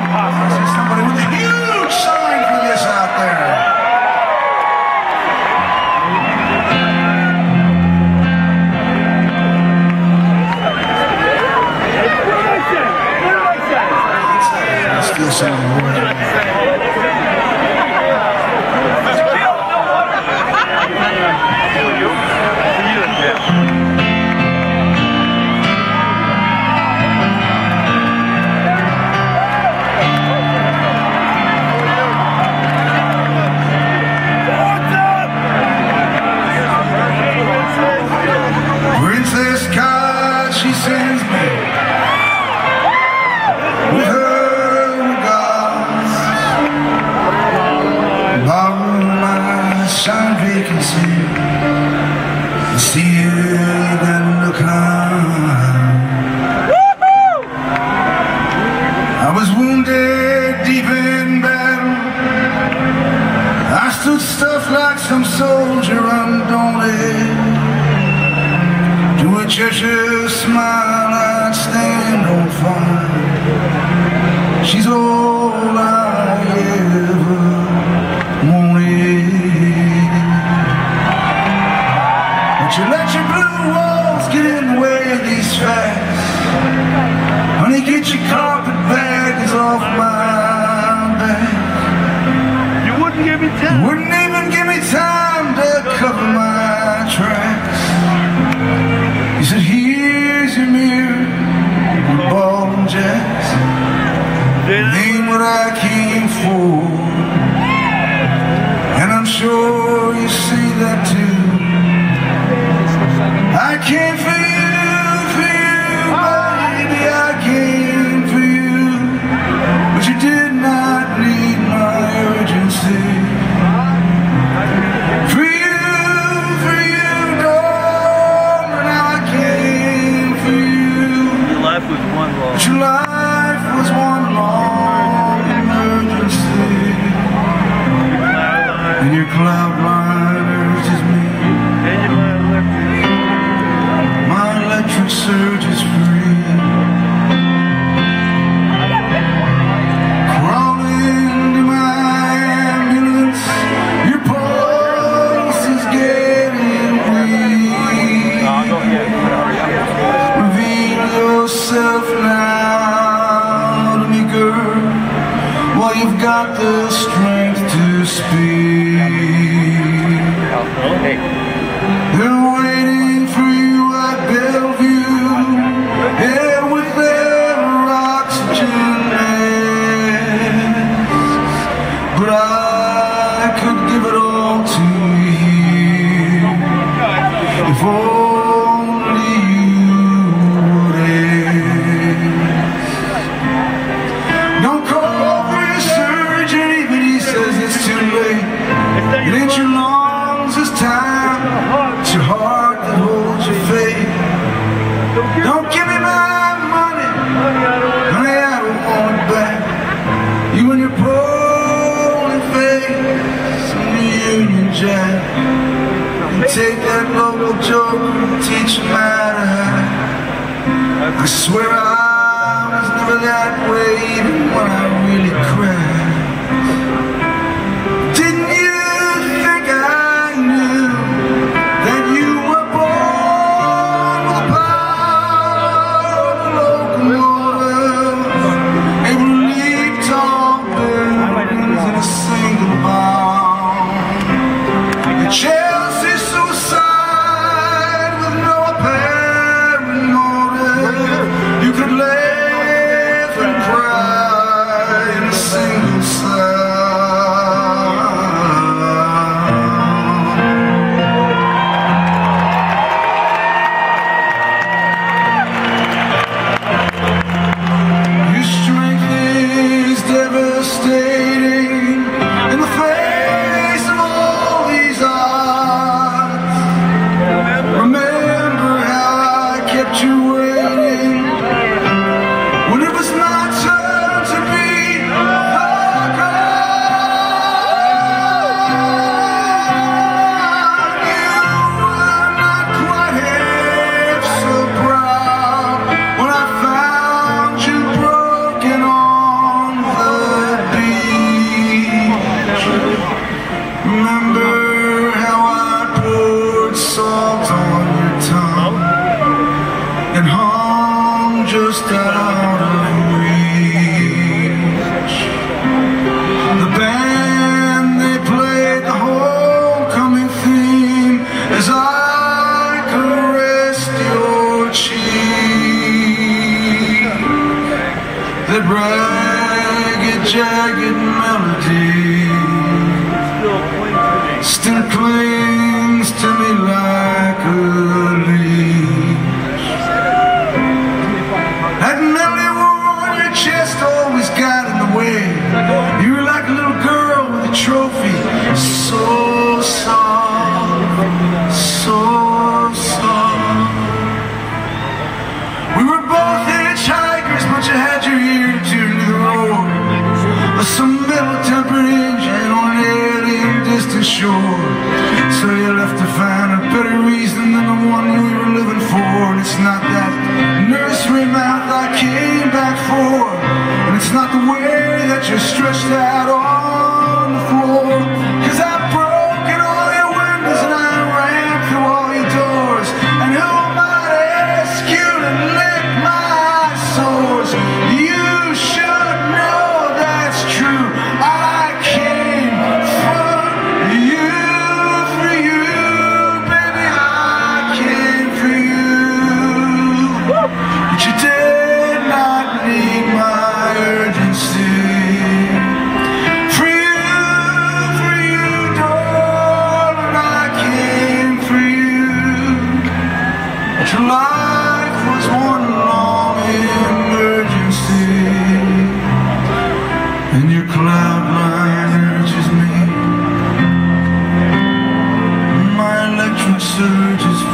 impossible. I see somebody with a huge sign for this out there. Still sounding like some soldier undaunted. To a Cheshire smile I'd stand on fire. She's all I ever wanted. But you let your blue walls get in the way of these facts. Honey, get your carpet bags off my back. You wouldn't give me time give me time to cover my July could joke and teach him how to hide I swear I was never that way even when I really cried. still clings to me like a leash. That memory war on your chest always got in the way. You were like a little girl with a trophy, so. you stretched out surges